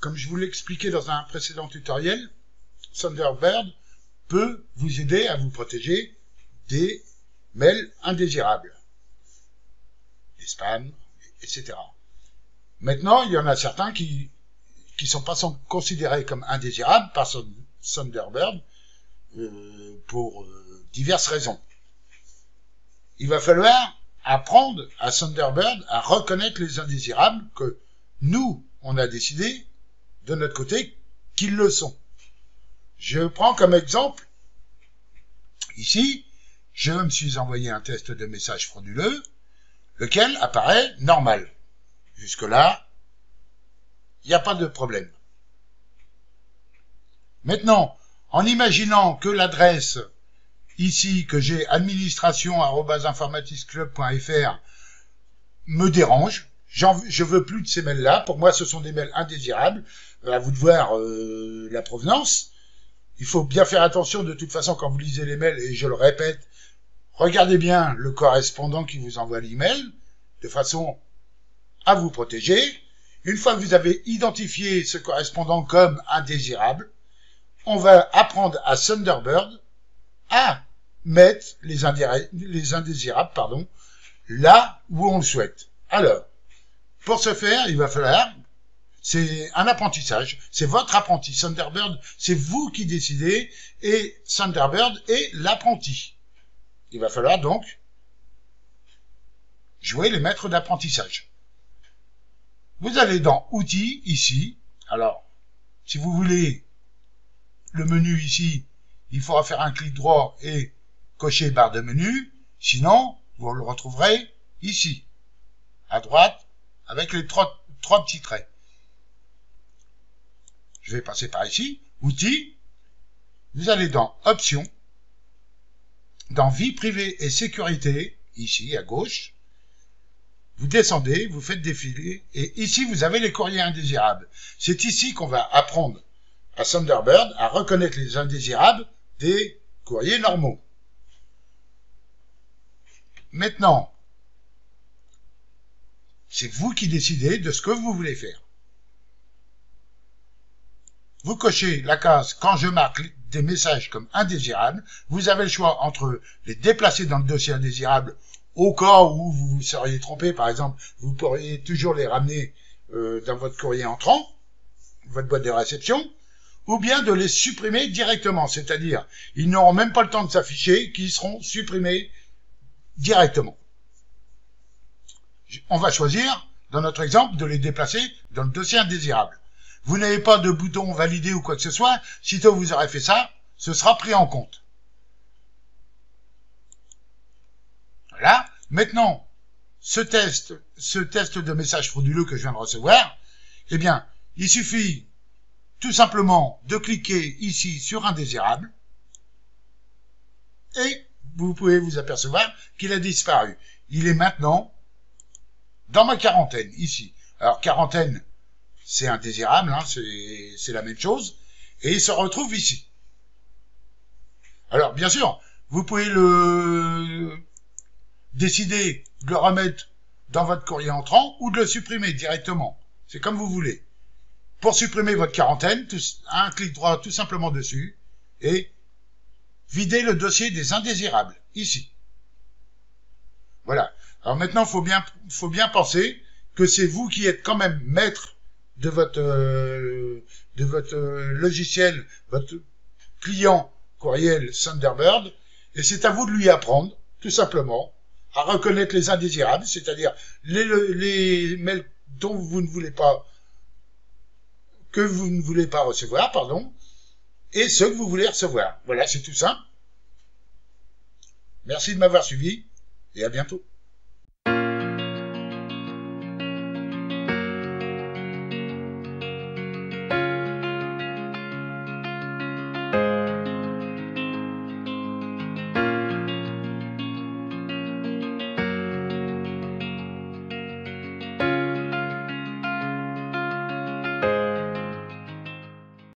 Comme je vous l'expliquais dans un précédent tutoriel, Thunderbird peut vous aider à vous protéger des mails indésirables, des spams, etc. Maintenant, il y en a certains qui qui sont pas considérés comme indésirables par Thunderbird euh, pour euh, diverses raisons. Il va falloir apprendre à Thunderbird à reconnaître les indésirables que nous, on a décidé de notre côté qu'ils le sont. Je prends comme exemple, ici, je me suis envoyé un test de message frauduleux, lequel apparaît normal. Jusque-là, il n'y a pas de problème. Maintenant, en imaginant que l'adresse ici que j'ai administration@informaticsclub.fr me dérange, je veux plus de ces mails-là. Pour moi, ce sont des mails indésirables. À vous de voir euh, la provenance. Il faut bien faire attention de toute façon quand vous lisez les mails, et je le répète, regardez bien le correspondant qui vous envoie l'email, de façon à vous protéger. Une fois que vous avez identifié ce correspondant comme indésirable, on va apprendre à Thunderbird à mettre les, les indésirables pardon, là où on le souhaite. Alors, pour ce faire, il va falloir, c'est un apprentissage, c'est votre apprenti. Thunderbird, c'est vous qui décidez, et Thunderbird est l'apprenti. Il va falloir donc jouer les maîtres d'apprentissage. Vous allez dans Outils, ici. Alors, si vous voulez le menu ici, il faudra faire un clic droit et cocher barre de menu. Sinon, vous le retrouverez ici, à droite, avec les trois, petits traits. Je vais passer par ici, outils, vous allez dans options, dans vie privée et sécurité, ici à gauche, vous descendez, vous faites défiler, et ici vous avez les courriers indésirables. C'est ici qu'on va apprendre à Thunderbird à reconnaître les indésirables des courriers normaux. Maintenant, c'est vous qui décidez de ce que vous voulez faire. Vous cochez la case quand je marque des messages comme indésirables. Vous avez le choix entre les déplacer dans le dossier indésirable au cas où vous vous seriez trompé. Par exemple, vous pourriez toujours les ramener euh, dans votre courrier entrant, votre boîte de réception, ou bien de les supprimer directement. C'est-à-dire, ils n'auront même pas le temps de s'afficher, qu'ils seront supprimés directement on va choisir, dans notre exemple, de les déplacer dans le dossier indésirable. Vous n'avez pas de bouton validé ou quoi que ce soit, sitôt vous aurez fait ça, ce sera pris en compte. Voilà. Maintenant, ce test, ce test de message frauduleux que je viens de recevoir, eh bien, il suffit tout simplement de cliquer ici sur indésirable et vous pouvez vous apercevoir qu'il a disparu. Il est maintenant dans ma quarantaine, ici. Alors, quarantaine, c'est indésirable, hein, c'est la même chose, et il se retrouve ici. Alors, bien sûr, vous pouvez le décider de le remettre dans votre courrier entrant ou de le supprimer directement. C'est comme vous voulez. Pour supprimer votre quarantaine, un clic droit tout simplement dessus et vider le dossier des indésirables, ici. Voilà. Alors maintenant, faut bien, faut bien penser que c'est vous qui êtes quand même maître de votre, euh, de votre euh, logiciel, votre client courriel Thunderbird, et c'est à vous de lui apprendre, tout simplement, à reconnaître les indésirables, c'est-à-dire les, les mails dont vous ne voulez pas, que vous ne voulez pas recevoir, pardon, et ceux que vous voulez recevoir. Voilà, c'est tout simple. Merci de m'avoir suivi, et à bientôt.